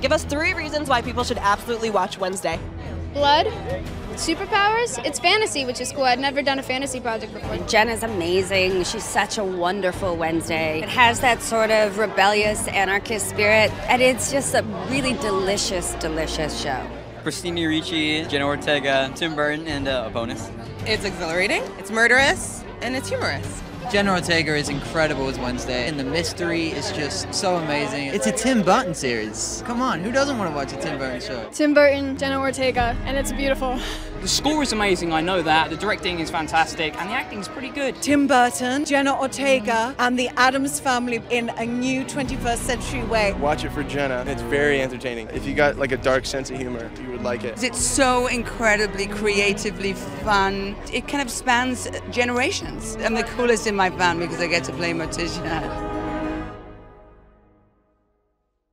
Give us three reasons why people should absolutely watch Wednesday. Blood, superpowers, it's fantasy, which is cool. I'd never done a fantasy project before. Jenna's amazing. She's such a wonderful Wednesday. It has that sort of rebellious anarchist spirit, and it's just a really delicious, delicious show. Christina Ricci, Jenna Ortega, Tim Burton, and uh, a bonus. It's exhilarating, it's murderous, and it's humorous. Jenna Ortega is incredible as Wednesday, and the mystery is just so amazing. It's a Tim Burton series. Come on, who doesn't want to watch a Tim Burton show? Tim Burton, Jenna Ortega, and it's beautiful. The score is amazing, I know that. The directing is fantastic, and the acting is pretty good. Tim Burton, Jenna Ortega, and the Addams family in a new 21st century way. Watch it for Jenna. It's very entertaining. If you got like a dark sense of humor, you would like it. It's so incredibly creatively fun. It kind of spans generations. I'm the coolest in my family because I get to play Morticia.